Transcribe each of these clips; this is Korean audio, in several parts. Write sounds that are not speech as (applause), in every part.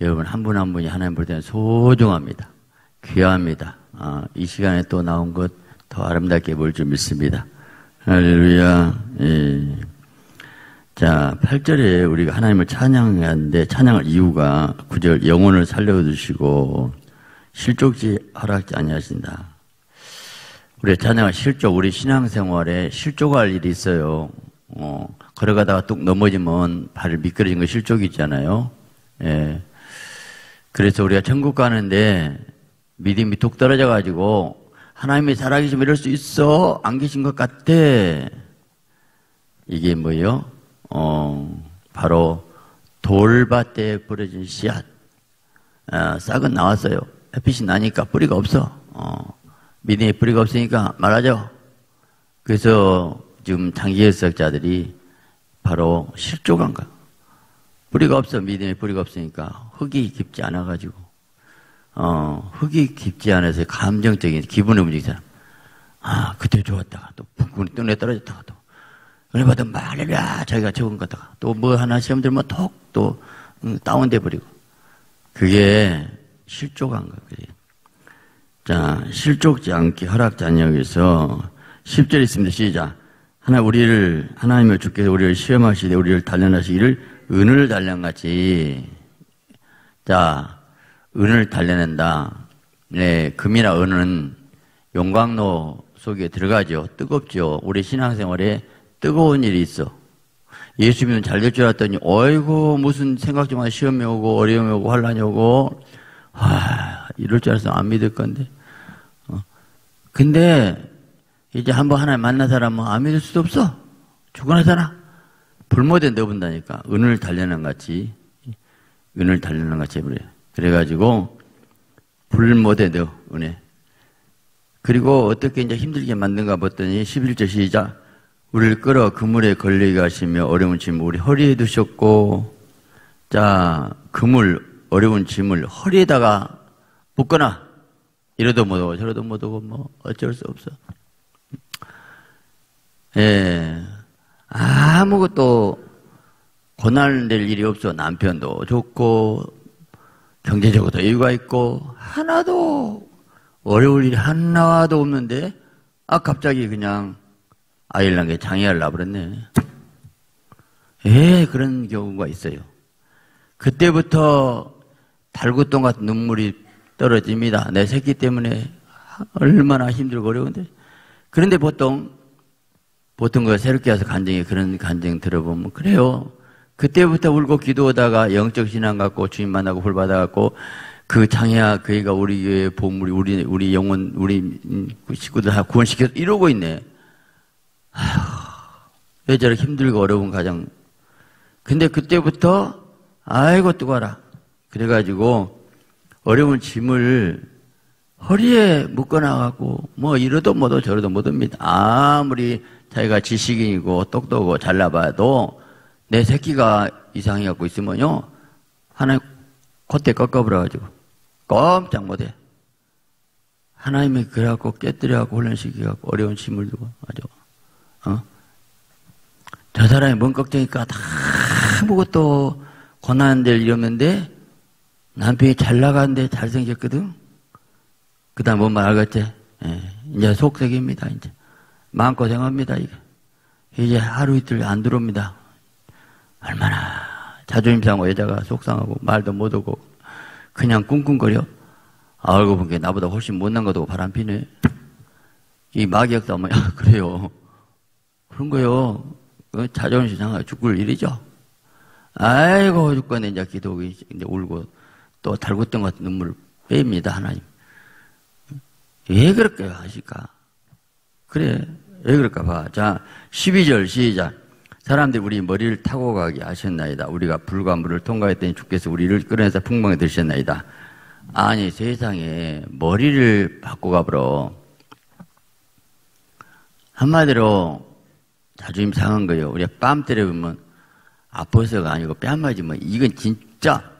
여러분 한분한 분이 하나님 볼 때는 소중합니다. 귀합니다. 아, 이 시간에 또 나온 것 더 아름답게 볼 줄 믿습니다. 할렐루야. 예. 자, 8절에 우리가 하나님을 찬양하는데 찬양할 이유가 9절 영혼을 살려두시고 실족지 허락지 아니하신다. 우리 찬양할 실족, 우리 신앙생활에 실족할 일이 있어요. 어, 걸어가다가 뚝 넘어지면 발을 미끄러진 거 실족이 있잖아요. 예. 그래서 우리가 천국 가는데 믿음이 뚝 떨어져 가지고 하나님이 살아계시면 이럴 수 있어? 안 계신 것 같아. 이게 뭐예요? 어, 바로 돌밭에 부러진 씨앗. 아, 싹은 나왔어요. 햇빛이 나니까 뿌리가 없어. 어, 믿음이 뿌리가 없으니까 말하죠. 그래서 지금 장기 해석자들이 바로 실족한 거야. 뿌리가 없어. 믿음의 뿌리가 없으니까 흙이 깊지 않아가지고 어, 흙이 깊지 않아서 감정적인 기분을 움직이잖아. 아 그때 좋았다가 또 붕군이 뜬에 떨어졌다가 또 은혜 받은 말이야 자기가 적은 거다가 또 뭐 하나 시험 들면 톡또 음, 다운돼 버리고 그게 실족한. 그게. 자 실족지 않게 허락 잔역에서 10절 있습니다. 시작. 하나 우리를 하나님을 주께서 우리를 시험하시되 우리를 단련하시기를 은을 단련같이 자 은을 단련한다. 네 금이나 은은 용광로 속에 들어가죠. 뜨겁죠. 우리 신앙생활에 뜨거운 일이 있어. 예수 믿으면 잘 될 줄 알았더니 어이구 무슨 생각 좀 하면 시험이 오고 어려움이 오고 환란이 오고 아 이럴 줄 알았으면 안 믿을 건데. 어. 근데 이제 한번 하나님 만난 사람은 안 믿을 수도 없어. 죽어나잖아. 불못에 넣어본다니까. 은을 달려는 같이. 은을 달려는 같이 해버려요. 그래가지고, 넣어, 은혜. 그리고 어떻게 이제 힘들게 만든가 봤더니 11절 시작. 우리를 끌어 그물에 걸리게 하시며 어려운 짐을 우리 허리에 두셨고, 자, 그물, 어려운 짐을 허리에다가 묶거나, 이러도 못하고 저러도 못하고 뭐 어쩔 수 없어. 예. 아무것도 고난될 일이 없어. 남편도 좋고, 경제적으로도 여유가 있고, 하나도 어려울 일이 하나도 없는데, 아, 갑자기 그냥 아이를 낳게 장애를 나버렸네. 예, 그런 경우가 있어요. 그때부터 달구똥 같은 눈물이 떨어집니다. 내 새끼 때문에 얼마나 힘들고 어려운데. 그런데 보통 보통 그 새롭게 와서 간증이 그런 간증 들어보면 그래요. 그때부터 울고 기도하다가 영적 신앙 갖고 주님 만나고 홀 받아갖고 그 장애야 그이가 우리 교회 보물이 우리 우리 영혼 우리 식구들 다 구원시켜서 이러고 있네. 아휴, 왜 저렇게 힘들고 어려운 가정. 근데 그때부터 아이고 뜨거라. 그래가지고 어려운 짐을 허리에 묶어놔갖고 뭐 이러도 못하고 저러도 못합니다. 아무리 자기가 지식인이고 똑똑하고 잘나봐도 내 새끼가 이상해 갖고 있으면요 하나님 콧대 꺾어버려 가지고 꼼짝 못해. 하나님이 그래갖고 깨뜨려갖고 훈련시켜갖고 어려운 짐을 두고 아주 어? 저 사람이 뭔 걱정이니까 다 아무것도 고난될 일이었는데 남편이 잘 나가는데 잘생겼거든. 그 다음 뭔 말 알겠지? 예, 이제 속색입니다, 이제. 마음고생합니다, 이게. 이제 하루 이틀 안 들어옵니다. 얼마나 자존심 상하고 여자가 속상하고 말도 못하고 그냥 꿍꿍거려. 아, 알고 보니까 나보다 훨씬 못난 것도 바람 피네. 이 마귀 역사면, 야, 그래요. 그런 거요. 그 자존심 상하고 죽을 일이죠. 아이고, 죽겠네. 이제 기도하고 이제 울고 또 달구덩 같은 눈물을 뺍니다, 하나님. 왜 그렇게 하실까? 그래. 왜 그럴까 봐. 자, 12절 시작. 사람들이 우리 머리를 타고 가게 하셨나이다. 우리가 불과 물을 통과했더니 주께서 우리를 끌어내서 풍방에 들으셨나이다. 아니, 세상에 머리를 바꿔 가버려. 한마디로 자존심 상한 거예요. 우리가 뺨 때려보면 아파서가 아니고 뺨 맞으면 이건 진짜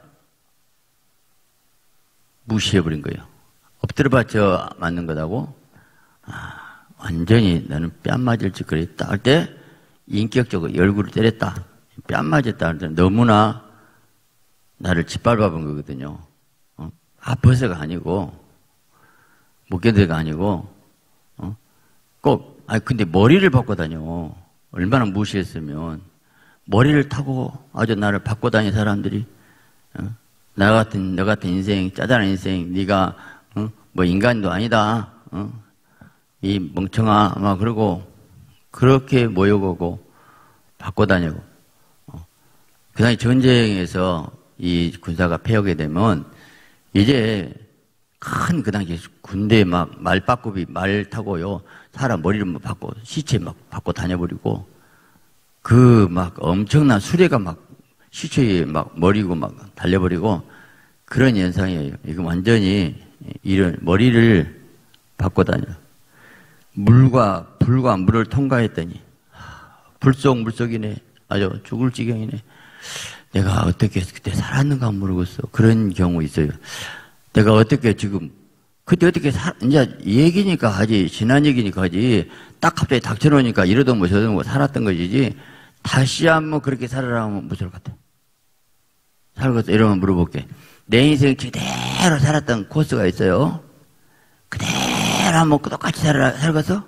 무시해버린 거예요. 엎드려 받쳐 맞는 거다고? 아, 완전히 나는 뺨 맞을 짓 그랬다 할 때 인격적으로 얼굴을 때렸다. 뺨 맞았다 너무나 나를 짓밟아본 거거든요. 어? 아파서가 아니고, 못 견뎌가 아니고, 어? 꼭, 아니, 근데 머리를 바꿔 다녀. 얼마나 무시했으면. 머리를 타고 아주 나를 바꿔 다니는 사람들이, 어? 나 같은, 너 같은 인생, 짜잘한 인생, 네가 어? 뭐 인간도 아니다. 어? 이 멍청아, 막 그러고, 그렇게 모여보고, 바꿔 다니고. 어. 그 당시 전쟁에서 이 군사가 패하게 되면, 이제 큰 그 당시 군대 막 말바꾸비 말 타고요. 사람 머리를 막 바꿔, 시체 막 바꿔 다녀버리고, 그 막 엄청난 수레가 막 시체에 막 머리고 막 달려버리고, 그런 현상이에요. 이거 완전히 이런 머리를 바꿔 다녀. 물과 불과 물을 통과했더니 불속 물속이네. 아주 죽을 지경이네. 내가 어떻게 그때 살았는가 모르겠어. 그런 경우 있어요. 내가 어떻게 지금 그때 어떻게 살 이제 얘기니까 하지 지난 얘기니까 하지 딱 갑자기 닥쳐놓으니까 이러던 뭐 저러던 뭐 살았던 것이지 다시 한번 그렇게 살아라면 못살 것 같아. 살겠어 이러면 물어볼게. 내 인생 그대로 살았던 코스가 있어요. 그대로 한번 똑같이 살아, 살겠어?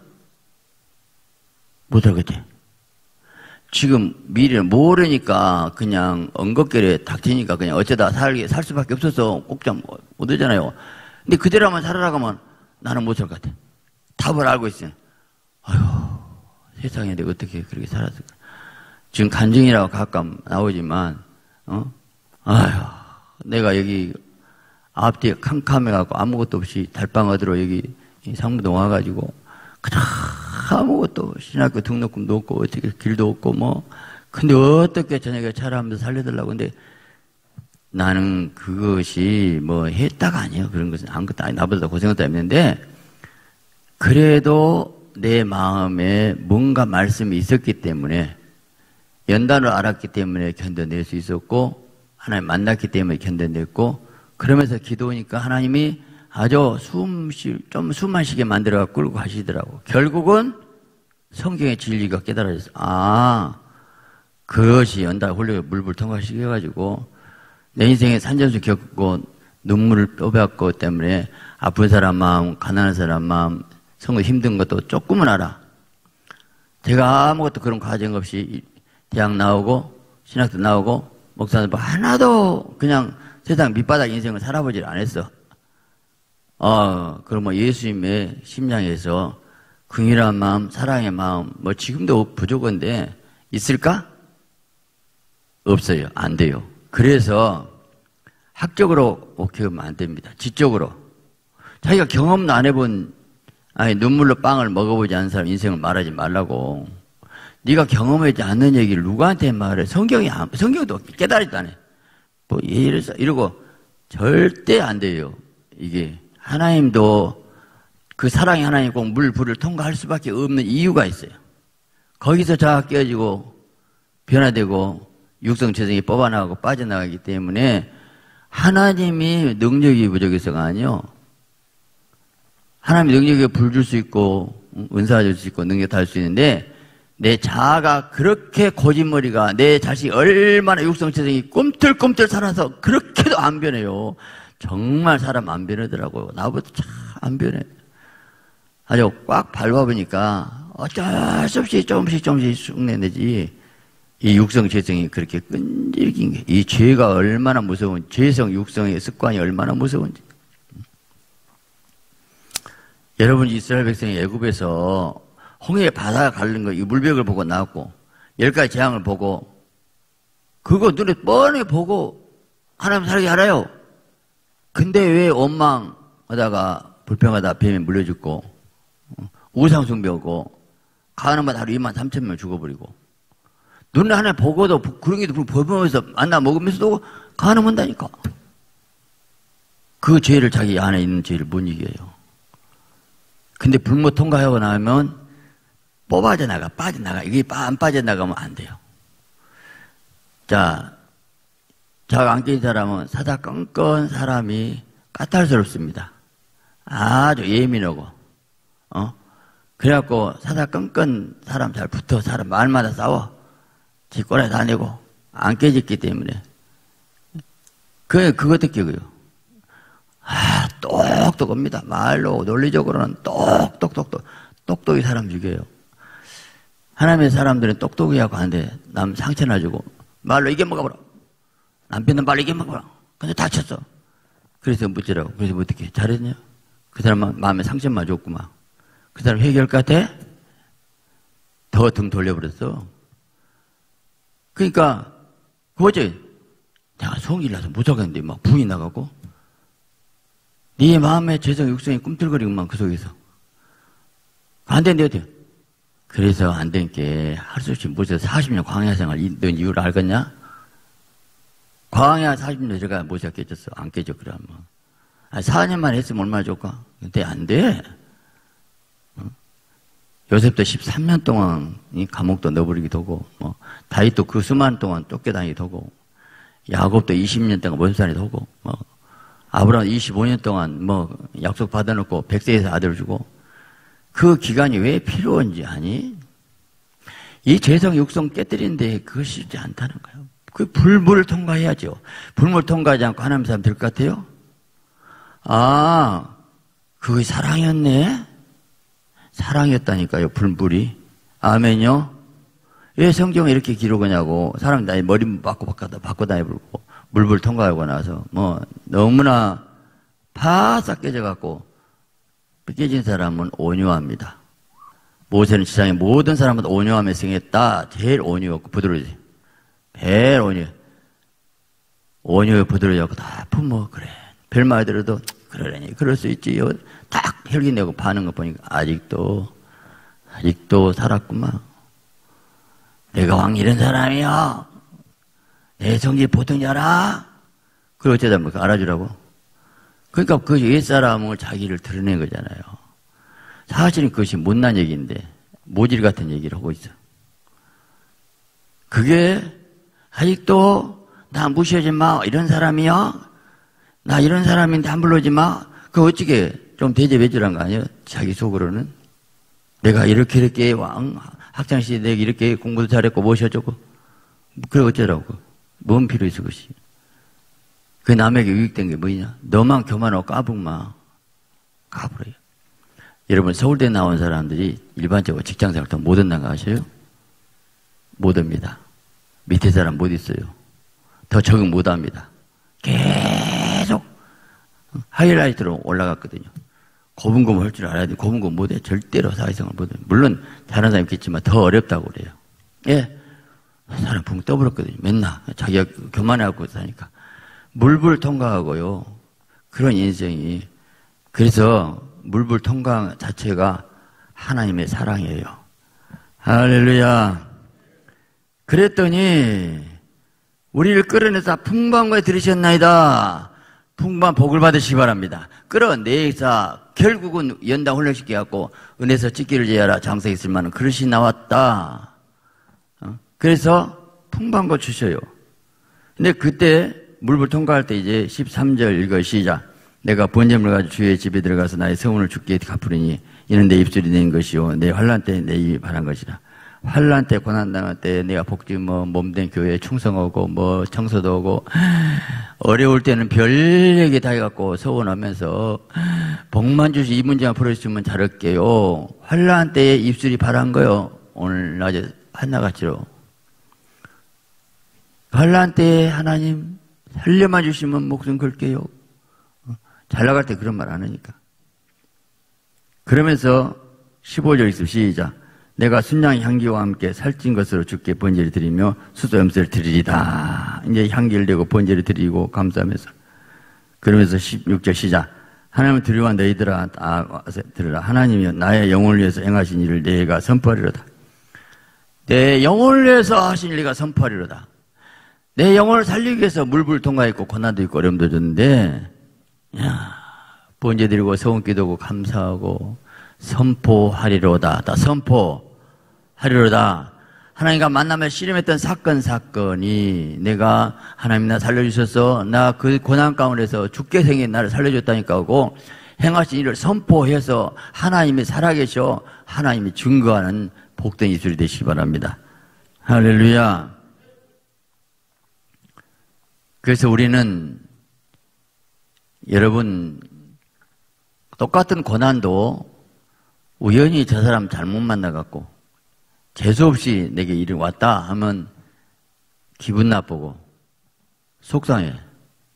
못 살겠지? 지금 미래를 모르니까 그냥 엉겁결에 닥치니까 그냥 어쩌다 살게, 살 수밖에 없어서 꼭장 못 오잖아요. 근데 그대로만 살아나가면 나는 못 살 것 같아. 답을 알고 있어요. 아휴, 세상에 내가 어떻게 그렇게 살았을까. 지금 간증이라고 가끔 나오지만, 어? 아휴, 내가 여기 앞뒤에 캄캄해갖고 아무것도 없이 달방 어디로 여기 상무동 와가지고 그냥 아무것도 신학교 등록금도 없고 어떻게 길도 없고 뭐. 근데 어떻게 저녁에 차라하면서 살려달라고. 근데 나는 그것이 뭐 했다가 아니에요. 그런 것은 아무것도 아니 나보다 고생했다 했는데 그래도 내 마음에 뭔가 말씀이 있었기 때문에 연단을 알았기 때문에 견뎌낼 수 있었고 하나님 만났기 때문에 견뎌냈고 그러면서 기도하니까 하나님이 아주 숨 쉬, 좀 숨만 쉬게 만들어 끌고 가시더라고. 결국은 성경의 진리가 깨달아졌어. 아, 그것이 연달 홀려 물불 통과시켜 가지고 내 인생에 산전수 겪고 눈물을 떠배웠고 때문에 아픈 사람 마음, 가난한 사람 마음, 성도 힘든 것도 조금은 알아. 제가 아무것도 그런 과정 없이 대학 나오고 신학도 나오고 목사님 하나도 그냥 세상 밑바닥 인생을 살아보질 않았어. 어, 그럼 뭐 예수님의 심장에서 긍휼한 마음, 사랑의 마음, 뭐 지금도 부족한데 있을까? 없어요. 안 돼요. 그래서 학적으로 오케이 하면 안 됩니다. 지적으로. 자기가 경험도 안 해본, 아니, 눈물로 빵을 먹어보지 않은 사람 인생을 말하지 말라고. 네가 경험하지 않는 얘기를 누구한테 말해? 성경이 성경도 깨달지도 않아. 뭐 이래서 이러고 절대 안 돼요. 이게 하나님도 그 사랑의 하나님 꼭 물, 불을 통과할 수밖에 없는 이유가 있어요. 거기서 자가 깨지고 변화되고 육성 재성이 뽑아나가고 빠져나가기 때문에 하나님이 능력이 부족해서가 아니요. 하나님이 능력에 불 줄 수 있고 은사 줄 수 있고 능력 다 할 수 있는데 내 자아가 그렇게 거짓머리가 내 자식이 얼마나 육성체성이 꿈틀꿈틀 살아서 그렇게도 안 변해요. 정말 사람 안 변하더라고요. 나보다 참 안 변해. 아주 꽉 밟아보니까 어쩔 수 없이 조금씩 조금씩 쑥내내지. 이 육성체성이 그렇게 끈질긴 게, 이 죄가 얼마나 무서운, 죄성, 육성의 습관이 얼마나 무서운지. 여러분 이스라엘 백성이 애굽에서 홍해 바다가 갈린 거, 이 물벽을 보고 나왔고, 열 가지 재앙을 보고, 그거 눈에 뻔히 보고, 하나님 살게 알아요. 근데 왜 원망하다가 불평하다 뱀에 물려 죽고, 우상 숭배하고, 가는마다 하루 2만 3천 명 죽어버리고, 눈에 하나 보고도, 그런 게도 보면서 만나 먹으면서도 가늠 한다니까. 그 죄를 자기 안에 있는 죄를 못 이겨요. 근데 불못 통과하고 나면 뽑아져 나가, 빠져나가. 이게 안 빠져나가면 안 돼요. 자, 안낀 사람은 사사건건 사람이 까탈스럽습니다. 아주 예민하고, 어? 그래갖고 사사건건 사람 잘 붙어 사람 말마다 싸워. 뒷골에 다니고 안 깨졌기 때문에 그, 그거 듣기고요. 아, 똑똑합니다. 말로, 논리적으로는 똑똑똑똑. 똑똑이 사람 죽여요. 하나님의 사람들은 똑똑이하고 하는데, 남 상처나 주고, 말로 이게 먹어보라. 남편은 말로 이게 먹어보라. 근데 다쳤어. 그래서 묻지라고. 그래서 어떻게 잘했냐? 그 사람 마음에 상처만 줬구만. 그 사람 해결 같아? 더 등 돌려버렸어. 그러니까, 그거지. 내가 성일나서 못하겠는데 막 부이 나가고, 네 마음의 죄성 육성이 꿈틀거리고만 그 속에서. 안 된대, 어때? 그래서 안 된 게, 할 수 없이 무슨 40년 광야 생활, 넌 이유를 알겠냐? 광야 40년 들어가 못이 깨졌어. 안 깨져, 그래, 뭐. 아, 4년만 했으면 얼마나 좋을까? 근데 안 돼. 어? 요셉도 13년 동안 이 감옥도 넣어버리기도 하고, 뭐, 다윗도 그 수만 동안 쫓겨다니기도 하고, 야곱도 20년 동안 원산이도 하고, 뭐, 아브라함 25년 동안 뭐, 약속 받아놓고 백세에서 아들을 주고, 그 기간이 왜 필요한지 아니? 이 죄성 육성 깨뜨리는데 그것이 쉽지 않다는 거예요. 그 불물을 통과해야죠. 불물 통과하지 않고 하나님 사람 될 것 같아요? 아, 그게 사랑이었네? 사랑이었다니까요, 불물이. 아멘요? 왜 성경에 이렇게 기록하냐고. 사람 나의 머리 바꿔 바꿔, 바꿔 다니고, 물불 통과하고 나서, 뭐, 너무나 바싹 깨져갖고, 깨진 사람은 온유합니다. 모세는 지상의 모든 사람은 온유함에 승했다. 제일 온유하고 부드러우지. 제일 온유. 온유하고 부드러워갖고 다 품어, 그래. 별말 들어도, 그러려니, 그럴 수 있지요. 딱 혈기 내고 파는 거 보니까 아직도, 아직도 살았구만. 내가 왕 이런 사람이야. 내 성질 보통이 알아? 그걸 어쩌다 뭐 알아주라고? 그러니까 그 옛사람을 자기를 드러낸 거잖아요. 사실은 그것이 못난 얘기인데, 모질 같은 얘기를 하고 있어. 그게 아직도 나 무시하지 마. 이런 사람이야? 나 이런 사람인데 안 불러지 마. 그 어떻게 좀 대접해 주란 거 아니에요? 자기 속으로는. 내가 이렇게 이렇게 왕, 학창시절에 내가 이렇게 공부도 잘했고 모셔주고. 그래 어쩌라고. 뭔 필요 있어, 그것이. 그 남에게 유익된 게 뭐냐? 너만 교만하고 까불마. 까불어요. 여러분, 서울대 나온 사람들이 일반적으로 직장 생활 못 한다는 거 아셔요? 못 합니다. 밑에 사람 못 있어요. 더 적응 못 합니다. 계속 하이라이트로 올라갔거든요. 고분고분 할 줄 알아야 돼. 고분고분 못해. 절대로 사회생활 못해. 물론 다른 사람 있겠지만 더 어렵다고 그래요. 예. 사람 붕 떠버렸거든요. 맨날 자기가 교만해갖고 사니까. 물불 통과하고요. 그런 인생이. 그래서 물불 통과 자체가 하나님의 사랑이에요. 할렐루야. 그랬더니 우리를 끌어내서 풍부한거에 들으셨나이다. 풍부한 복을 받으시기 바랍니다. 끌어내서 결국은 연당 훈련시켜 갖고 은혜서 찍기를 제하라 장사 있을 만한 그릇이 나왔다. 어? 그래서 거 주셔요. 근데 그때 물불 통과할 때 이제 13절 읽어 시작. 내가 번제물 가지고 주의 집에 들어가서 나의 성운을 죽게 갚으리니 이는 내 입술이 낸 것이요 내 환란 때내 입이 바란 것이라. 환란 때 고난 당할 때 내가 복지 뭐 몸된 교회에 충성하고 뭐 청소도 하고 어려울 때는 별 얘기 다 해갖고 서원하면서 복만 주시 이 문제만 풀어주시면 잘할게요. 환란 때에 입술이 바란 거요. 오늘 낮에 한나같이로 환란 때에 하나님 살려만 주시면 목숨 걸게요. 잘 나갈 때 그런 말 안 하니까. 그러면서 15절 있음 시작. 내가 순양 향기와 함께 살찐 것으로 죽게 번제를 드리며 수소 염소를 드리리다. 이제 향기를 내고 번제를 드리고 감사하면서. 그러면서 16절 시작. 하나님을 두려워 너희들아 아, 들으라. 하나님이 나의 영혼을 위해서 행하신 일을 내가 선포하리로다. 내 영혼을 위해서 하신 일을 선포하리로다. 내 영혼을 살리기 위해서 물불 통과했고 고난도 있고 어려움도 줬는데 야, 번제 드리고 성원 기도하고 감사하고 선포하리로다. 다 선포 하리로다. 하나님과 만나며 씨름했던 사건 사건이 내가 하나님 나 살려주셔서 나 그 고난 가운데서 죽게 생긴 나를 살려줬다니까 하고 행하신 일을 선포해서 하나님이 살아계셔 하나님이 증거하는 복된 이술이 되시기 바랍니다. 할렐루야. 그래서 우리는 여러분 똑같은 고난도 우연히 저 사람 잘못 만나갖고 재수없이 내게 일이 왔다 하면 기분 나쁘고 속상해.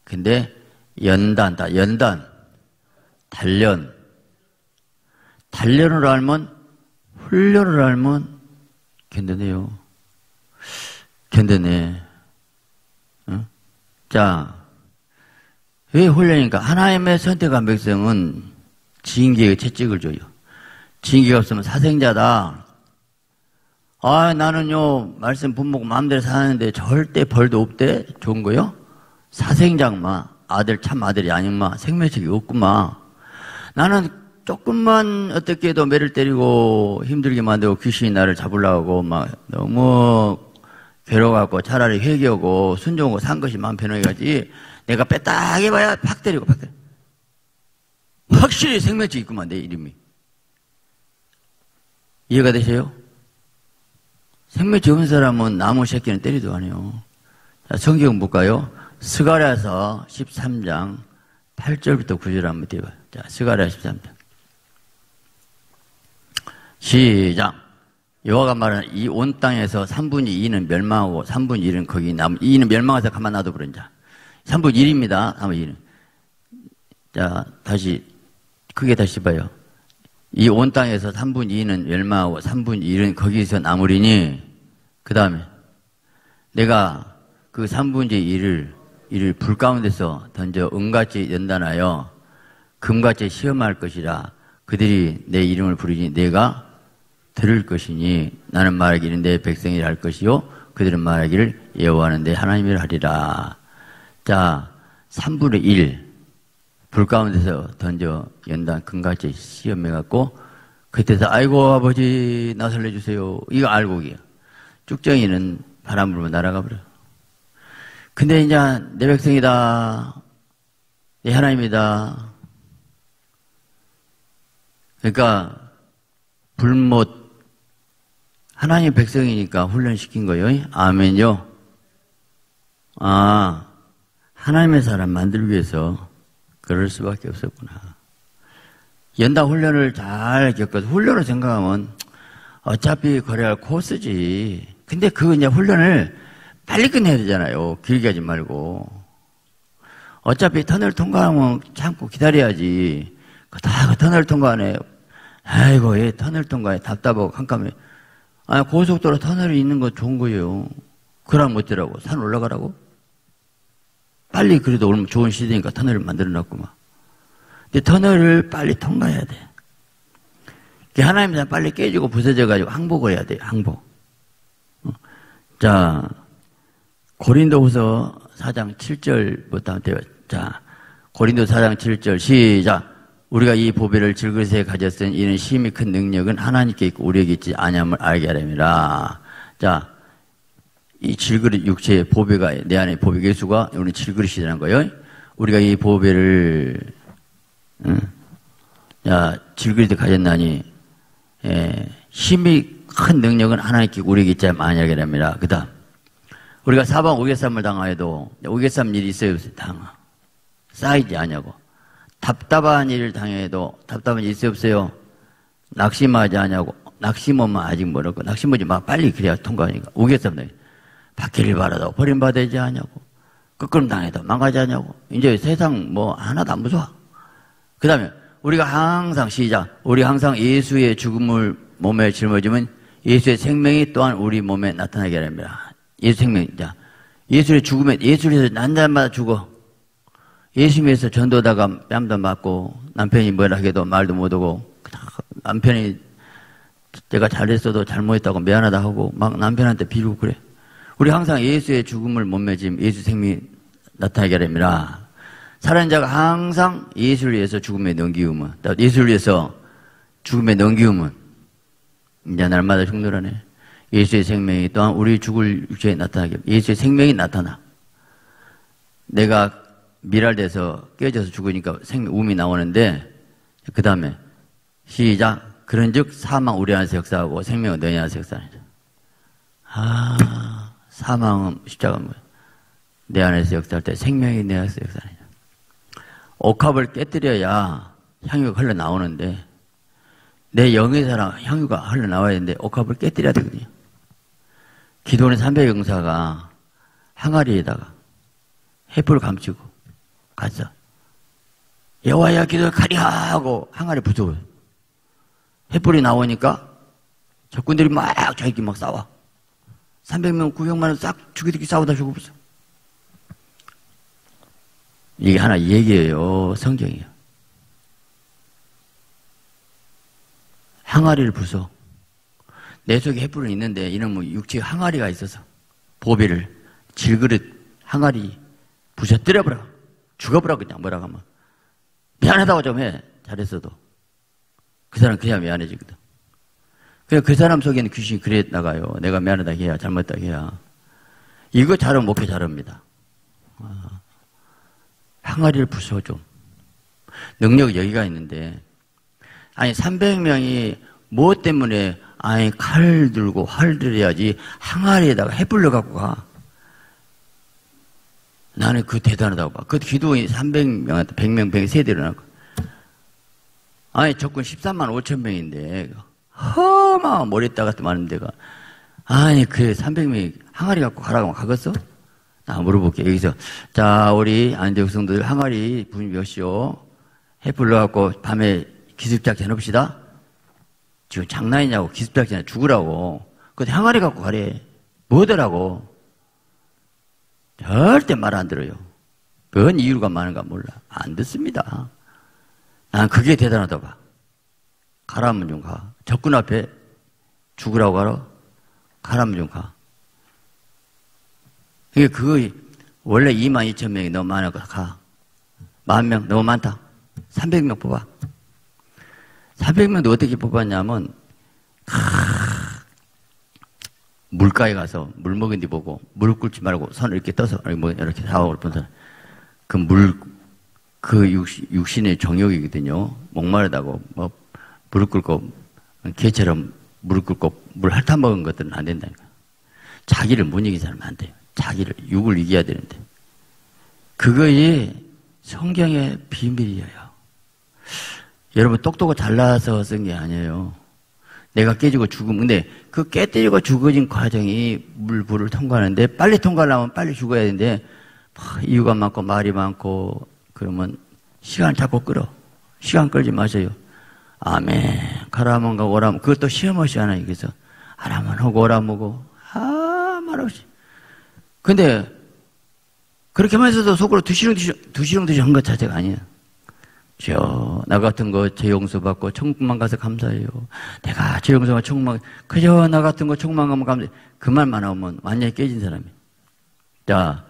근데 연단, 다 연단, 단련. 단련을 알면, 훈련을 알면 견뎌내요. 견뎌내. 어? 자, 왜 훈련이니까? 하나님의 선택한 백성은 지인계에 채찍을 줘요. 지인계가 없으면 사생자다. 아, 나는요, 말씀 분목 마음대로 사는데 절대 벌도 없대? 좋은 거요? 사생장마. 아들, 참 아들이 아닌마. 생명책이 없구마. 나는 조금만 어떻게 해도 매를 때리고 힘들게 만들고 귀신이 나를 잡으려고 막 너무 괴로워갖고 차라리 회개하고 순종하고 산 것이 마음 변호해가지 내가 빼딱 해 봐야 팍 때리고 팍 때리고 확실히 생명체 있구만 내 이름이 이해가 되세요? 생명체 없는 사람은 나무 새끼는 때리도 안 해요 자, 성경 볼까요? 스가랴서 13장 8절부터 9절 한번 띄워요 자, 스가랴 13장 시작. 여호와가 말하는 이 온 땅에서 3분의 2는 멸망하고 3분의 1은 거기 남 2는 멸망해서 가만 놔둬 버린 자. 3분의 1입니다. 3분의 1은. 자, 다시 크게 다시 봐요. 이 온 땅에서 3분의 2는 멸망하고 3분의 1은 거기서 남으리니 그 다음에 내가 그 3분의 1을 이를 불 가운데서 던져 은같이 연단하여 금같이 시험할 것이라 그들이 내 이름을 부르니 내가 들을 것이니 나는 말하기를 내 백성이라 할 것이요 그들은 말하기를 예호하는 내 하나님이라 하리라. 자, 3분의 1. 불 가운데서 던져 연단 금같이 시험해갖고 그때서 아이고 아버지 나 살려주세요. 이거 알고 기야 쭉정이는 바람 불면 날아가 버려. 근데 이제 내 백성이다. 내 하나님이다. 그러니까 불못 하나님 백성이니까 훈련시킨 거예요. 아멘요. 아, 하나님의 사람 만들기 위해서 그럴 수밖에 없었구나. 연다 훈련을 잘 겪어서 훈련을 생각하면 어차피 거래할 코스지. 근데 그 이제 훈련을 빨리 끝내야 되잖아요. 길게 하지 말고. 어차피 터널 통과하면 참고 기다려야지. 다그 터널 통과하네. 아이고, 얘 터널 통과에 답답하고 깜깜해. 아, 고속도로 터널이 있는 거 좋은 거예요. 그럼 어쩌라고? 산 올라가라고? 빨리 그래도 오늘 좋은 시대니까 터널을 만들어 막. 근데 터널을 빨리 통과해야 돼. 하나님이 빨리 깨지고 부서져가지고 항복을 해야 돼요, 항복. 어. 자, 고린도 후서 4장 7절부터 한번 자, 고린도 4장 7절 시작. 우리가 이 보배를 질그릇에 가졌으니 이는 심히 큰 능력은 하나님께 있고 우리에게 있지 아니함을 알게 하렵니다. 자, 이 질그릇 육체의 보배가 내 안에 보배 예수가 우리 질그릇이라는 거예요. 우리가 이 보배를 응? 야 질그릇에 가졌나니 예, 힘이 큰 능력은 하나님께 우리에게 있지 아니하게 됩니다. 그다음 우리가 사방 오개삼을 당하여도 오개삼 일이 있어요, 당 쌓이지 않냐고. 답답한 일을 당해도 답답한 일 있어요 없어요? 낙심하지 않냐고 낙심하면 아직 멀었고 낙심하지 마 빨리 그래야 통과하니까 우겠습니다 받기를 바라도 버림받지 않냐고 끄끄럼 당해도 망가지 않냐고. 이제 세상 뭐 하나도 안 무서워 그 다음에 우리가 항상 시작 우리 항상 예수의 죽음을 몸에 짊어지면 예수의 생명이 또한 우리 몸에 나타나게 됩니다. 예수 생명 자 예수의 죽음에 예수에서 난날마다 죽어. 예수님에서 전도다가 뺨도 맞고 남편이 뭐라 해도 말도 못하고 남편이 제가 잘했어도 잘못했다고 미안하다 하고 막 남편한테 비르고 그래. 우리 항상 예수의 죽음을 못 맺음 예수 생명이 나타나게 됩니다. 살아있는 자가 항상 예수를 위해서 죽음에 넘기우면 예수를 위해서 죽음에 넘기우면 이제 날마다 죽노라네. 예수의 생명이 또한 우리 죽을 육체에 나타나게 예수의 생명이 나타나. 내가 미랄돼서 깨져서 죽으니까 생명 음이 나오는데 그 다음에 시작 그런즉 사망 우리 안에서 역사하고 생명은 너희 안에서 역사하니라. 아 사망은 십자가 뭐내 안에서 역사할 때 생명이 내 안에서 역사하니라. 옥합을 깨뜨려야 향유가 흘러나오는데 내 영에서랑 향유가 흘러나와야 되는데 옥합을 깨뜨려야 되거든요. 기도는 삼백 영사가 항아리에다가 햇불을 감추고 갔어. 여호와야 기도 가리하 하고 항아리 부숴요. 햇불이 나오니까 적군들이 막 자기 막 싸워. 300명, 900만 원 싹 죽이듯이 싸우다 죽어버렸어. 이게 하나 얘기예요. 성경이에요. 항아리를 부숴. 내 속에 햇불은 있는데 이놈의 뭐 육체 항아리가 있어서 보배를 질그릇 항아리 부셔뜨려버려. 죽어버려 그냥 뭐라 하면. 미안하다고 좀 해. 잘했어도. 그 사람 그냥 미안해지거든. 그 사람 속에는 귀신이 그래 나가요. 내가 미안하다 해야, 잘못다 해야. 이거 잘하면 목회 잘합니다. 아, 항아리를 부숴 좀. 능력 여기가 있는데, 아니, 300명이 무엇 때문에, 아니, 칼 들고 활 들어야지 항아리에다가 해불러 갖고 가. 나는 그 대단하다고 봐. 그 기도원이 300명한테 100명, 100세대 일어나고. 아니, 적군 13만 5천 명인데, 허마 머리에다가 많은 데가. 아니, 그 300명이 항아리 갖고 가라고 가겠어? 나 물어볼게. 여기서. 자, 우리 안대국 성도들 항아리 분이 몇이요? 해 불러갖고 밤에 기습작전 해봅시다. 지금 장난이냐고 기습작전에 죽으라고. 근데 항아리 갖고 가래. 뭐더라고. 절대 말 안 들어요. 뭔 이유가 많은가 몰라. 안 듣습니다. 난 그게 대단하다 봐. 가라면 좀 가. 적군 앞에 죽으라고 하러 가라면 좀 가. 이게 그거 원래 2만 2천 명이 너무 많아서 가. 만 명 너무 많다. 300명 뽑아. 300명도 어떻게 뽑았냐면 하, 물가에 가서 물 먹은 데 보고 무릎 꿇지 말고 손을 이렇게 떠서 뭐 이렇게 사업을 본다. 그물 그 육신, 육신의 정욕이거든요. 목마르다고 뭐 무릎 꿇고 개처럼 무릎 꿇고 물 핥아 먹은 것들은 안 된다니까. 자기를 못 이기는 사람은 안 돼요. 자기를 육을 이겨야 되는데 그거에 성경의 비밀이에요. 여러분 똑똑하고 잘나서 쓴 게 아니에요. 내가 깨지고 죽으면 근데 그 깨뜨리고 죽어진 과정이 물불을 통과하는데 빨리 통과하려면 빨리 죽어야 되는데 뭐 이유가 많고 말이 많고 그러면 시간 자꾸 끌어. 시간 끌지 마세요. 아멘. 가라면 가고 오라면 그것도 시험 없이 하나 여기서 하라면 하고 오라면 고 아, 말 없이. 근데 그렇게 하면서도 속으로 두시렁두시렁 두시렁두시렁 한것 자체가 아니에요. 저, 나 같은 거제 용서 받고 천국만 가서 감사해요. 내가 제 용서가 천국만, 그저 나 같은 거 천국만 가면 감사해. 그 말만 하면 완전히 깨진 사람이에요. 자,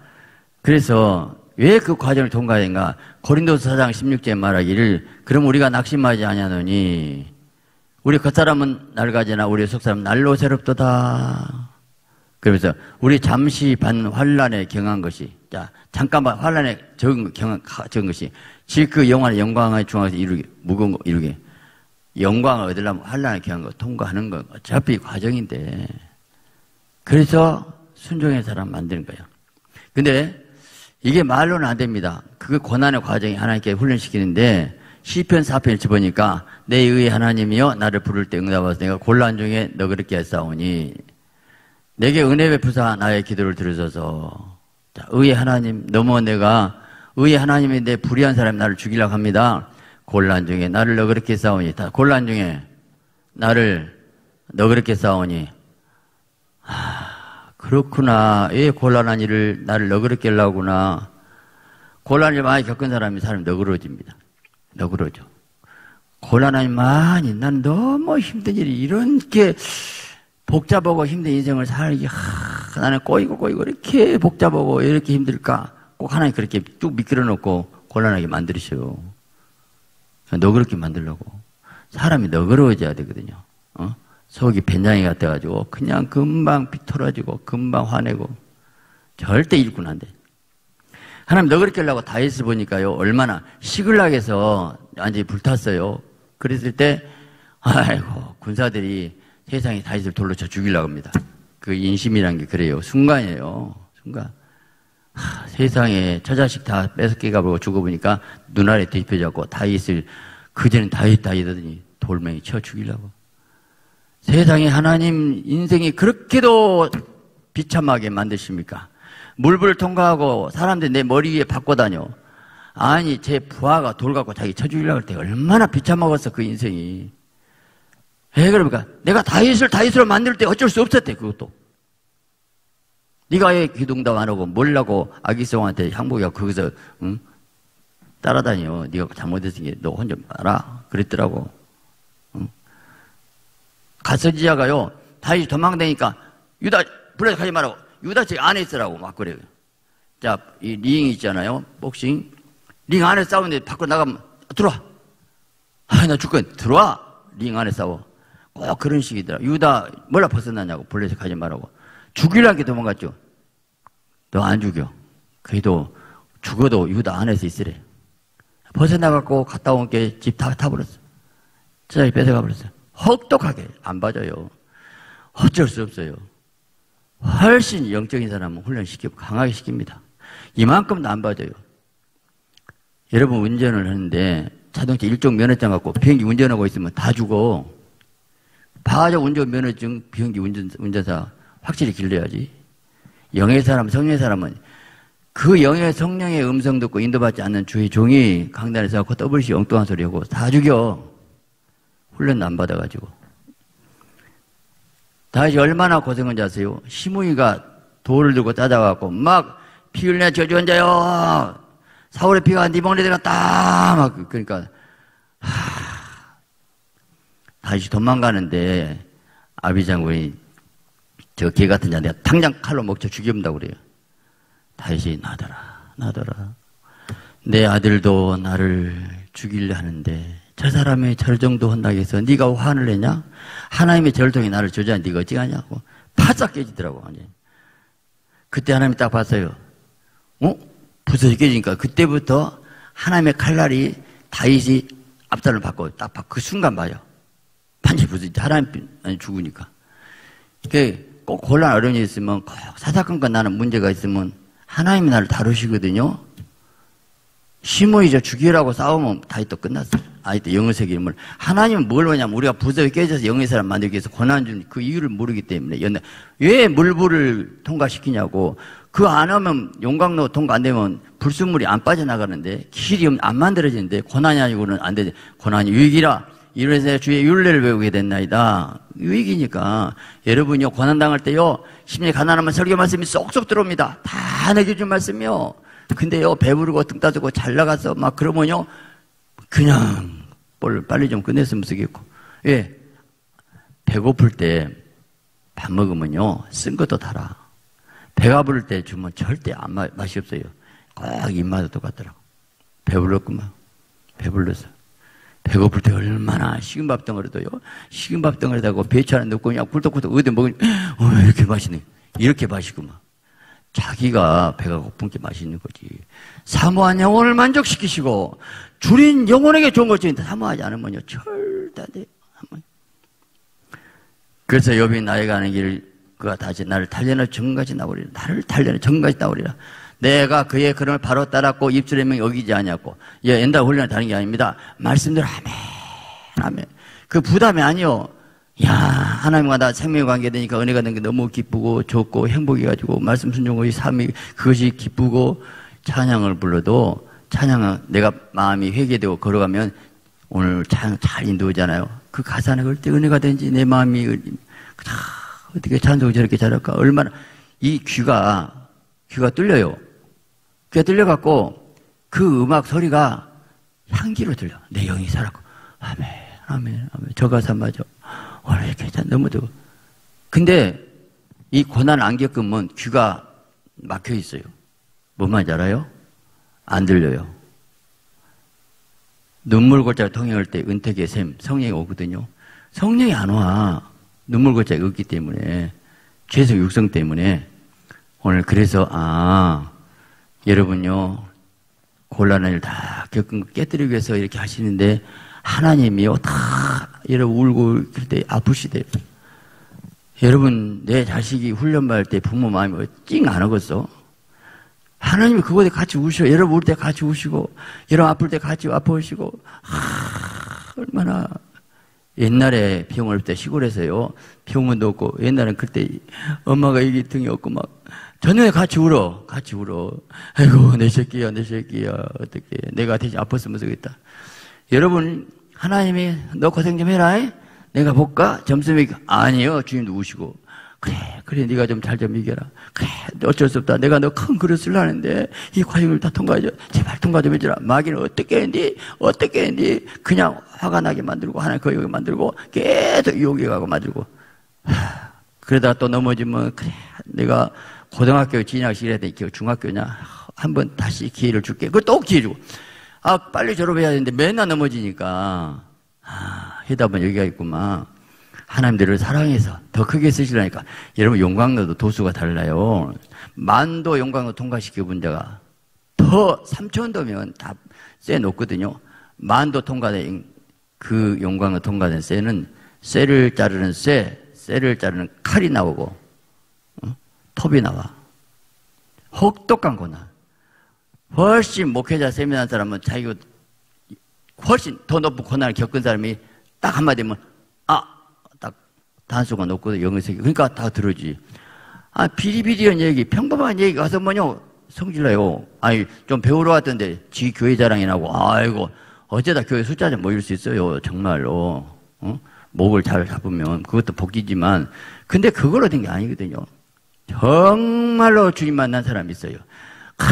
그래서 왜 그 과정을 통과했는가? 고린도서 4장 16절에 말하기를, 그럼 우리가 낙심하지 아니하노니, 우리 겉사람은 낡아지나 우리 속사람은 날로 새롭도다. 그러면서 우리 잠시 받는 환란에 경한 것이 자 잠깐만 환란에 적은 경한 적은 것이 즉 그 영원한 영광의 중앙에서 이루게 무거운 거 이루게 영광을 얻으려면 환란에 경한 거 통과하는 건 어차피 과정인데 그래서 순종의 사람 만드는 거예요. 근데 이게 말로는 안 됩니다. 그게 고난의 과정이 하나님께 훈련시키는데 시편 4편을 집으니까 내 의의 하나님이여 나를 부를 때 응답하서 내가 곤란 중에 너 그렇게 했사오니 내게 은혜 베푸사 나의 기도를 들으셔서 의의 하나님 너무 내가 의의 하나님이 내 불의한 사람이 나를 죽이려고 합니다. 곤란 중에 나를 너 그렇게 싸우니 다 곤란 중에 나를 너 그렇게 싸우니 아, 그렇구나 왜 곤란한 일을 나를 너 그렇게 하려구나 곤란을 많이 겪은 사람이 사람이 너그러집니다. 너그러져. 곤란함이 많이 난 너무 힘든 일이 이런 게 복잡하고 힘든 인생을 살기, 하, 나는 꼬이고 꼬이고 이렇게 복잡하고 이렇게 힘들까? 꼭 하나님 그렇게 쭉 미끄러 놓고 곤란하게 만들으셔요. 너그럽게 만들려고. 사람이 너그러워져야 되거든요. 어? 속이 변장이 같아가지고 그냥 금방 비틀어지고 금방 화내고 절대 일꾼 안 돼. 하나님 너그럽게 하려고 다윗을 보니까요 얼마나 시글락에서 완전히 불탔어요. 그랬을 때 아이고 군사들이 세상이 다윗을 돌로 쳐 죽이려고 합니다. 그 인심이란 게 그래요. 순간이에요. 순간. 하, 세상에 처자식 다 뺏어끼가 보고 죽어보니까 눈알에 뒤집혀졌고 다윗을 그전엔 다윗 다윗하더니 돌멩이 쳐 죽이려고. 세상에 하나님 인생이 그렇게도 비참하게 만드십니까? 물불 통과하고 사람들이 내 머리 위에 바꿔 다녀. 아니, 제 부하가 돌 갖고 자기 쳐 죽이려고 할 때 얼마나 비참하겠어, 그 인생이. 왜 그럽니까? 내가 다윗을 다윗으로 만들 때 어쩔 수 없었대, 그것도. 네가 왜 기둥담 안 하고 뭘라고 아기성한테 향복이가 거기서 응? 따라다녀. 네가 잘못했으니 너 혼자 알아. 그랬더라고. 응? 가서지자가요. 다윗이 도망다니까 유다 불러서 가지 말라고. 유다 집 안에 있으라고 막 그래요. 자, 이 링 있잖아요. 복싱. 링 안에 싸우는데 밖으로 나가면 들어와. 아, 나 죽건 들어와. 링 안에 싸워. 꼭 그런 식이더라. 유다 몰라 벗어나냐고 불러서 가지 말라고. 죽이려게 도망갔죠. 너 안 죽여. 그래도 죽어도 유다 안에서 있으래. 벗어나갖고 갔다 온 게 집 다 타버렸어. 저자기 뺏어가 버렸어. 혹독하게 안 봐줘요. 어쩔 수 없어요. 훨씬 영적인 사람은 훈련시키고 강하게 시킵니다. 이만큼도 안 봐줘요. 여러분 운전을 하는데 자동차 일종 면허증 갖고 비행기 운전하고 있으면 다 죽어. 파자 운전 면허증 비행기 운전, 운전사 확실히 길러야지. 영의 사람, 성의 사람은 그 영의 성령의 음성 듣고 인도받지 않는 주의 종이 강단에서 갖고 더블시 엉뚱한 소리 하고 다 죽여. 훈련 안 받아가지고. 다시 얼마나 고생한지 아세요? 시무이가 돌을 들고 따다갖고 막 피 흘려 저주한 자요. 사울의 피가 네 목에 들어갔다. 막 그러니까 하, 다시 도망가는데 아비 장군이 저 개 같은 자 내가 당장 칼로 먹쳐 죽여본다고 그래요. 다시 나더라, 나더라. 내 아들도 나를 죽이려 하는데 저 사람의 절정도 혼나게 해서 네가 화를 내냐? 하나님의 절통이 나를 저주한 네가 어찌 하냐고 바짝 깨지더라고. 그때 하나님이 딱 봤어요. 어? 부서져 깨지니까 그때부터 하나님의 칼날이 다윗이 앞살을 받고 딱그 순간 봐요. 반지 부서지 하나님 죽으니까. 꼭 곤란 어려움이 있으면 꼭 사사건건 나는 문제가 있으면 하나님이 나를 다루시거든요. 시모이저 죽이라고 싸우면 다윗도 끝났어요. 아이때 영의 세계임을 하나님은 뭘 보냐면 우리가 부서에 깨져서 영의 사람 만들기 위해서 고난 준그 이유를 모르기 때문에 왜 물불을 통과시키냐고. 그 안 하면 용광로 통과 안 되면 불순물이 안 빠져나가는데 길이 안 만들어지는데 고난이 아니고는 안 되지. 고난이 유익이라. 이래서 주의 윤례를 배우게 됐나이다. 유익이니까. 여러분이요 고난 당할 때요 심리 가난하면 설교 말씀이 쏙쏙 들어옵니다. 다 내게 준 말씀이요. 근데요 배부르고 등 따지고 잘 나가서 막 그러면요 그냥 빨리 좀 끝냈으면 쓰겠고. 예. 배고플 때 밥 먹으면요. 쓴 것도 달아. 배가 부를 때 주면 절대 안 마, 맛이 없어요. 꼭 입맛도 똑같더라고. 배불렀구만. 배불렀어 배고플 때 얼마나 식은 밥 덩어리도요. 식은 밥 덩어리다고 배추 하나 넣고 그냥 굴떡굴떡 어디 먹으니 (gasps) 어, 이렇게 맛있네. 이렇게 맛있구만 자기가 배가 고픈 게 맛있는 거지. 사모한 영혼을 만족시키시고 줄인 영혼에게 좋은 것을 사모하지 않으면요 절대 안 돼요. 그래서 욥이 나에 가는 길 그가 다시 나를 달려는 정같이 나오리라. 나를 달려는 정같이 나오리라. 내가 그의 그름을 바로 따랐고 입술의 명이 어기지 않냐고. 예, 엔다 훈련을 다른 게 아닙니다. 말씀대로 아멘, 아멘. 그 부담이 아니요. 야, 하나님과 나 생명 관계 되니까 은혜가 된 게 너무 기쁘고 좋고 행복해가지고 말씀 순종의 삶이 그것이 기쁘고 찬양을 불러도 찬양은 내가 마음이 회개되고 걸어가면 오늘 찬양 잘 인도하잖아요. 그 가사는 그럴 때 은혜가 된지 내 마음이 다 어떻게 찬송을 저렇게 잘할까? 얼마나 이 귀가 귀가 뚫려요. 귀가 뚫려갖고 그 음악 소리가 향기로 들려. 내 영이 살았고 아멘, 아멘, 아멘. 저 가사 맞 아. 와, 이렇게 너무도. 근데 이 고난 안 겪으면 귀가 막혀 있어요. 뭔 말인지 알아요? 안 들려요. 눈물 골짜기 통행할 때 은택의 샘, 성령이 오거든요. 성령이 안 와. 눈물 골짜기 없기 때문에, 죄성 육성 때문에, 오늘 그래서, 아, 여러분요, 곤란한 일 다 겪은 거 깨뜨리기 위해서 이렇게 하시는데, 하나님이요, 다, 여러분 울고 그럴 때 아프시대요. 여러분, 내 자식이 훈련 받을 때 부모 마음이 찡안 하겠어? 하나님이 그곳에 같이 우시고, 여러분 울 때 같이 우시고, 여러분 아플 때 같이 아파오시고, 하, 얼마나 옛날에 병을 때 시골에서요, 병원도 없고, 옛날엔 그때 엄마가 이게 등이 없고 막, 저녁에 같이 울어. 같이 울어. 아이고, 내 새끼야, 내 새끼야. 어떻게. 내가 대신 아팠으면 쓰겠다. 여러분, 하나님이 너 고생 좀 해라. 내가 볼까? 점수 매기 아니요. 주님도 우시고. 그래, 그래, 네가 좀잘좀 이겨라. 그래, 어쩔 수 없다. 내가 너 큰 그릇을 하는데 이 과정을 다 통과해줘. 제발 통과 좀 해주라. 마귀는 어떻게 했니? 어떻게 했니? 그냥 화가 나게 만들고 하나님 거역게 만들고 계속 유혹해 가고 만들고. 하, 그러다가 또 넘어지면 그래, 내가 고등학교 되니까 중학교냐? 한 번 다시 기회를 줄게. 그걸 또 기회 주고. 아, 빨리 졸업해야 되는데 맨날 넘어지니까. 아, 하다 보면 여기가 있구만. 하나님들을 사랑해서 더 크게 쓰시라니까. 여러분, 용광로도 도수가 달라요. 만도 용광로 통과시켜 본 자가 더 3천도면 다쎄 놓거든요. 만도 통과된 그 용광로 통과된 쇠는 쇠를 자르는 쇠, 쇠를 자르는 칼이 나오고 톱이 나와. 혹독한 고난. 훨씬 목회자 세미나한 사람은 자기가 훨씬 더 높은 고난을 겪은 사람이 딱 한마디 면 아, 딱 단수가 높고 영어색이 그러니까 다 들어지. 아, 비리비리한 얘기, 평범한 얘기 가서 뭐냐, 성질나요. 아니, 좀 배우러 왔던데, 지 교회 자랑이 나고, 아이고, 어쩌다 교회 숫자 좀 모일 수 있어요, 정말로. 어? 목을 잘 잡으면, 그것도 복이지만, 근데 그걸 얻은 게 아니거든요. 정말로 주님 만난 사람이 있어요. 크,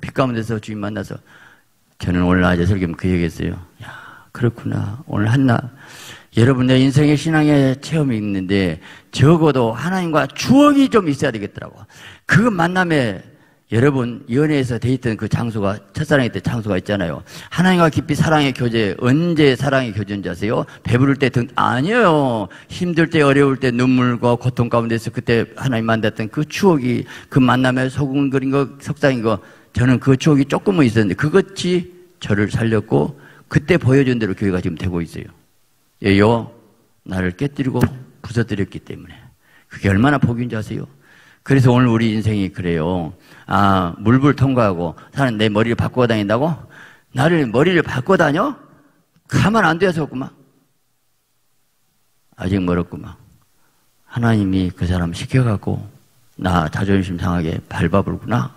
빛 가운데서 주님 만나서 저는 오늘 낮에 설교면 그 얘기했어요. 야, 그렇구나. 오늘 한나. 여러분, 내 인생의 신앙의 체험이 있는데 적어도 하나님과 추억이 좀 있어야 되겠더라고. 그 만남에 여러분 연애에서 데이트는 그 장소가 첫사랑일 때 장소가 있잖아요. 하나님과 깊이 사랑의 교제 언제 사랑의 교제인지 아세요? 배부를 때 등 아니에요. 힘들 때 어려울 때 눈물과 고통 가운데서 그때 하나님 만났던 그 추억이 그 만남에 소금그린 거 석상인 거 저는 그 추억이 조금은 있었는데 그것이 저를 살렸고 그때 보여준 대로 교회가 지금 되고 있어요. 예요 나를 깨뜨리고 부서뜨렸기 때문에 그게 얼마나 복인지 아세요? 그래서 오늘 우리 인생이 그래요. 아, 물불 통과하고 사는 내 머리를 바꾸고 다닌다고? 나를 머리를 바꿔 다녀? 가만 안 돼서구만. 아직 멀었구만. 하나님이 그 사람 시켜갖고 나 자존심 상하게 밟아보구나.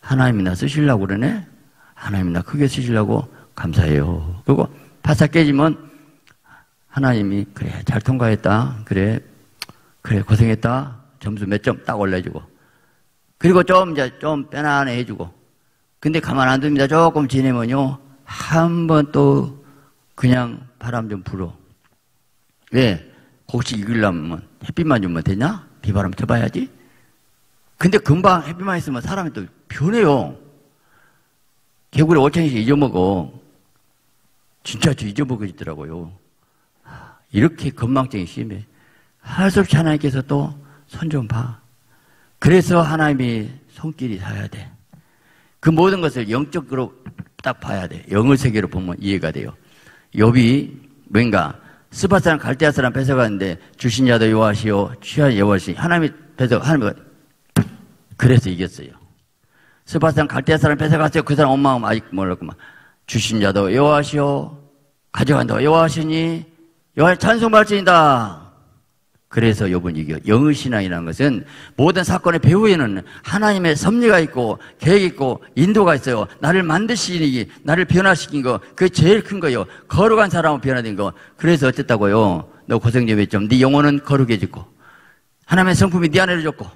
하나님이 나 쓰시려고 그러네? 하나님이 나 크게 쓰시려고 감사해요. 그리고 바싹 깨지면 하나님이 그래 잘 통과했다. 그래 그래 고생했다. 점수 몇 점 딱 올려주고. 그리고 좀 이제 좀 편안해 해주고. 근데 가만 안 둡니다. 조금 지내면요. 한 번 또 그냥 바람 좀 불어. 왜? 혹시 이기려면 햇빛만 주면 되냐? 비바람 쳐봐야지. 근데 금방 햇빛만 있으면 사람이 또 변해요. 개구리 5천원씩 잊어먹어. 진짜 저 잊어먹어지더라고요. 이렇게 건망증이 심해. 할 수 없이 하나님께서 또 손 좀 봐. 그래서 하나님이 손길이 닿아야 돼. 그 모든 것을 영적으로 딱 봐야 돼. 영을 세계로 보면 이해가 돼요. 욥이 뭔가 스파 사람 갈대아 사람 뺏어갔는데 주신 자도 여호와시오 취한 여호와시 하나님이 뺏어 하나님이 그래서 이겼어요. 사람 갈대아 사람 뺏어갔어요. 그 사람 엄마가 아직 몰랐구만. 주신 자도 여호와시오 가져간다 여호와시니 여호와 찬송 발전이다. 그래서 요번 이겨 영의 신앙이라는 것은 모든 사건의 배후에는 하나님의 섭리가 있고 계획이 있고 인도가 있어요. 나를 만드시니 나를 변화시킨 거 그게 제일 큰 거예요. 거룩한 사람으로 변화된 거. 그래서 어쨌다고요? 너 고생 좀 했죠. 네 영혼은 거룩해졌고 하나님의 성품이 네 안에 줬고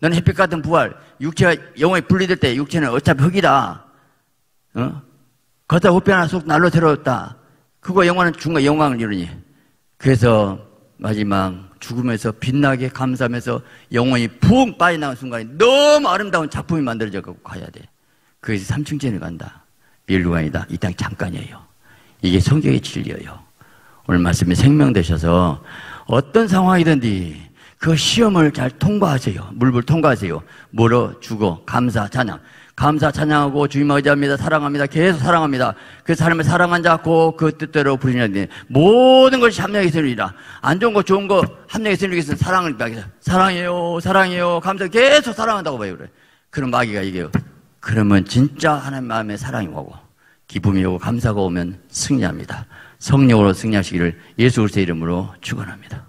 너는 햇빛 같은 부활 육체가 영혼이 분리될 때 육체는 어차피 흙이다. 어? 걷다 후편하 속 날로 새로웠다. 그거 영혼은 중간 영광을 이루니. 그래서 마지막 죽음에서 빛나게 감사하면서 영혼이 푹 빠져나간 순간에 너무 아름다운 작품이 만들어져 갖고 가야 돼. 그래서 삼층전을 간다. 밀루간이다. 이 땅 잠깐이에요. 이게 성경의 진리예요. 오늘 말씀이 생명되셔서 어떤 상황이든지 그 시험을 잘 통과하세요. 물불 통과하세요. 물어 주고 감사 찬양. 감사 찬양하고 주님 의지합니다. 사랑합니다. 계속 사랑합니다. 그 사람을 사랑한 자고 그 뜻대로 부르짖는 모든 것이 합력이 되리라. 안 좋은 거 좋은 거 합력이 되리기 위해서 사랑을 빼서 사랑해요. 사랑해요. 감사 계속 사랑한다고 봐요. 그래. 그럼 마귀가 이게요. 그러면 진짜 하나님 마음에 사랑이 오고 기쁨이 오고 감사가 오면 승리합니다. 성령으로 승리하시기를 예수 그리스도의 이름으로 축원합니다.